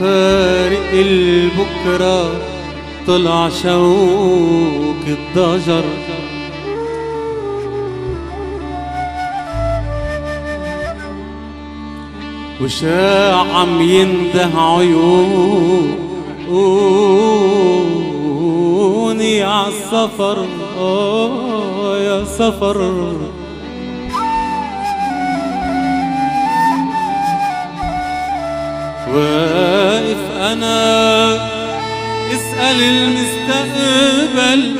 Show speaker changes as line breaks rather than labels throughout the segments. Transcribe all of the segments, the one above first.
فارق البكرة طلع شوك الضجر. وشاع عم ينده عيوني عالسفر آه يا سفر. واقف أنا. اسأل المستقبل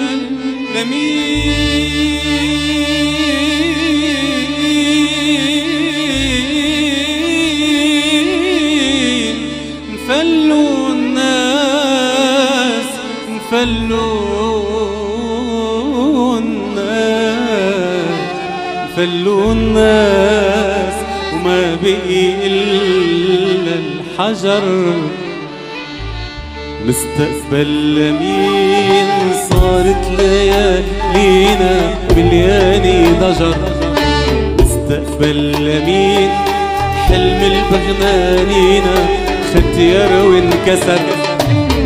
لمين؟ نفلوا الناس نفلوا الناس نفلوا الناس وما بقي الحجر. مستقبل لمين؟ صارت ليالينا مليانة ضجر. مستقبل لمين؟ حلم البغنانينا ختير وانكسر.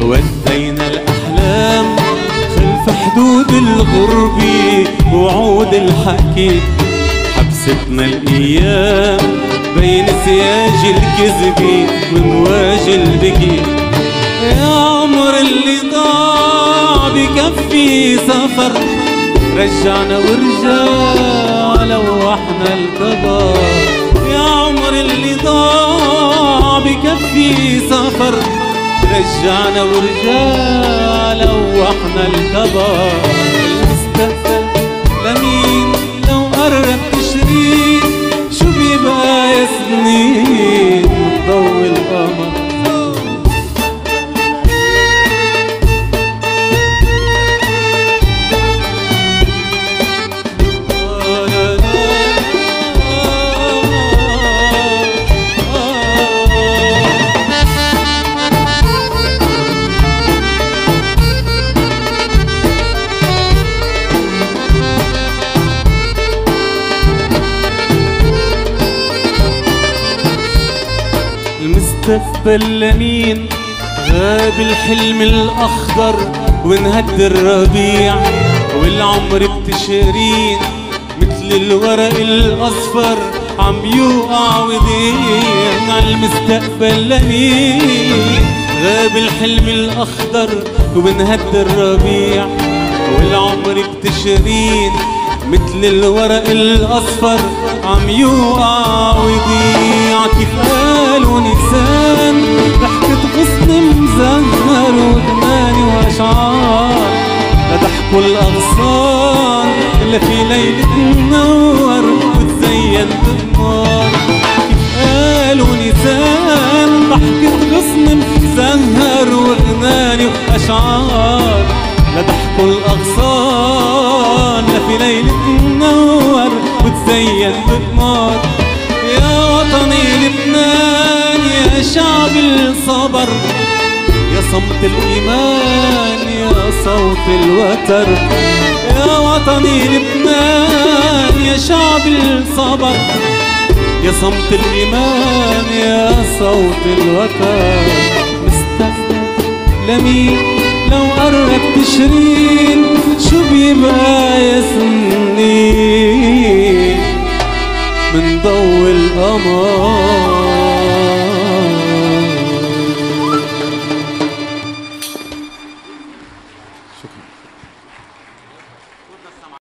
ودينا الأحلام خلف حدود الغربة وعود الحكي حبستنا الأيام بين سياج الكذب ومواج البكي. يا عمر اللي ضاع بكفي سفر رجعنا ورجع لوحنا الكبر يا عمر اللي ضاع بكفي سفر رجعنا ورجع لوحنا الكبر المستقبل المستقبل لمين غاب الحلم الأخضر وانهد الربيع والعمر بتشرين مثل الورق الأصفر عم يوقع ويضيع المستقبل لمين؟ غاب الحلم الأخضر وانهد الربيع والعمر بتشرين مثل الورق الأصفر عم يوقع ويضيع كيف قالوا نسان وأشعار لضحكوا الأغصان اللي في ليلة تنور وتزين بالنار كيف قالوا نسان؟ ضحكة غصن مزهر وغناني وأشعار. لضحكوا الأغصان لفي ليلة تنور وتزين بالنار يا وطني لبنان يا شعب الصبر. صمت الإيمان يا صوت الوتر. يا وطني لبنان يا شعب الصبر. يا صمت الإيمان يا صوت الوتر. مستقبل لمين؟ لو قرب تشرين شو بيبقى يا سنين من ضوء القمر